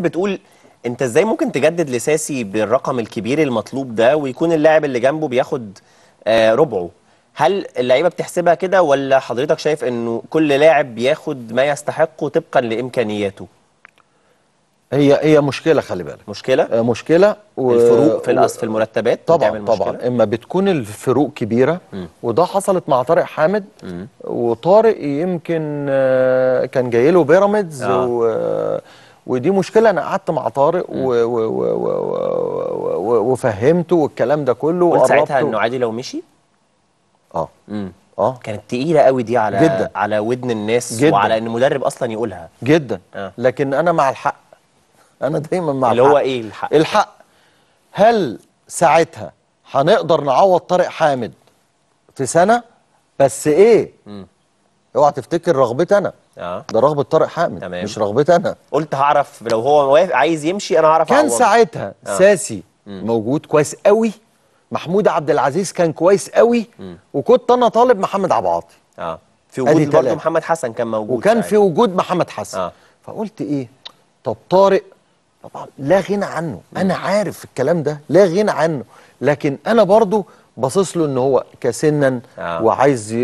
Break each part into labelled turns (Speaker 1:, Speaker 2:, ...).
Speaker 1: بتقول انت إزاي ممكن تجدد لساسي بالرقم الكبير المطلوب ده ويكون اللاعب اللي جنبه بياخد آه ربعه؟ هل اللعيبة بتحسبها كده ولا حضرتك شايف انه كل لاعب بياخد ما يستحقه طبقا لإمكانياته؟
Speaker 2: هي هي مشكلة خلي بالك.
Speaker 1: مشكلة؟
Speaker 2: آه، مشكلة و...
Speaker 1: الفروق في
Speaker 2: و-
Speaker 1: الأس في المرتبات
Speaker 2: طبعا طبعا
Speaker 1: مشكلة؟
Speaker 2: إما بتكون الفروق كبيرة وده حصلت مع طارق حامد وطارق يمكن آه، كان جاي له بيراميدز
Speaker 1: آه.
Speaker 2: و... ودي مشكلة أنا قعدت مع طارق. وفهمته والكلام ده كله
Speaker 1: قلت ساعتها. إنه عادي لو مشي؟
Speaker 2: آه.
Speaker 1: امم
Speaker 2: آه.
Speaker 1: كانت تقيلة قوي دي على
Speaker 2: جداً.
Speaker 1: على ودن الناس
Speaker 2: جداً.
Speaker 1: وعلى إن المدرب أصلا يقولها.
Speaker 2: جدا.
Speaker 1: آه.
Speaker 2: لكن أنا مع الحق. أنا دايما مع
Speaker 1: اللي
Speaker 2: الحق.
Speaker 1: هو إيه الحق؟
Speaker 2: الحق. هل ساعتها هنقدر نعوض طارق حامد في سنة؟ بس إيه؟ اوعى تفتكر رغبتي أنا.
Speaker 1: آه
Speaker 2: ده رغبة طارق حامد
Speaker 1: تمام.
Speaker 2: مش رغبتي أنا
Speaker 1: قلت هعرف لو هو واقف عايز يمشي أنا هعرف
Speaker 2: كان
Speaker 1: أعوضه.
Speaker 2: ساعتها
Speaker 1: آه.
Speaker 2: ساسي موجود كويس قوي محمود عبد العزيز كان كويس قوي وكنت أنا طالب محمد عبد العاطي
Speaker 1: آه في وجود برضه. محمد حسن كان موجود
Speaker 2: وكان
Speaker 1: ساعتها.
Speaker 2: في وجود محمد حسن
Speaker 1: آه.
Speaker 2: فقلت إيه طب طارق طبعا لا غنى عنه أنا عارف الكلام ده لا غنى عنه لكن أنا برضو باصص له إن هو كسنا
Speaker 1: آه.
Speaker 2: وعايز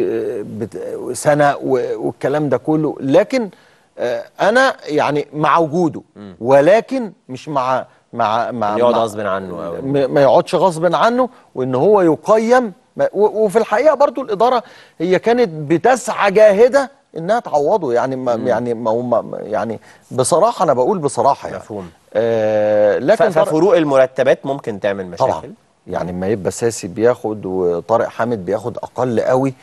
Speaker 2: سنة والكلام ده كله. لكن آه، أنا يعني مع وجوده. ولكن مش مع مع مع
Speaker 1: يقعد غصب عنه أو-
Speaker 2: ما يقعدش غصب عنه وإن هو يقيم. وفي الحقيقة برضو الإدارة هي كانت بتسعى جاهدة إنها تعوضه. يعني ما يعني ما هو ما- يعني بصراحة أنا بقول بصراحة يعني.
Speaker 1: مفهوم.
Speaker 2: آه لكن
Speaker 1: ففروق المرتبات ممكن تعمل مشاكل؟
Speaker 2: طبعا يعني ما يبقى ساسي بياخد وطارق حامد بياخد أقل قوي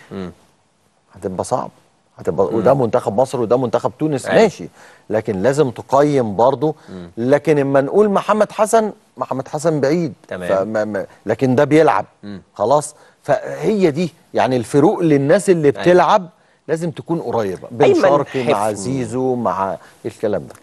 Speaker 2: هتبقى صعب. هتبقى وده منتخب مصر وده منتخب تونس
Speaker 1: أيوة.
Speaker 2: ماشي. لكن لازم تقيم برضه. لكن اما نقول محمد حسن محمد حسن بعيد.
Speaker 1: تمام.
Speaker 2: لكن ده بيلعب. خلاص. فهي دي يعني الفروق للناس اللي بتلعب لازم تكون قريبة. بن شرقي مع. زيزو مع الكلام ده.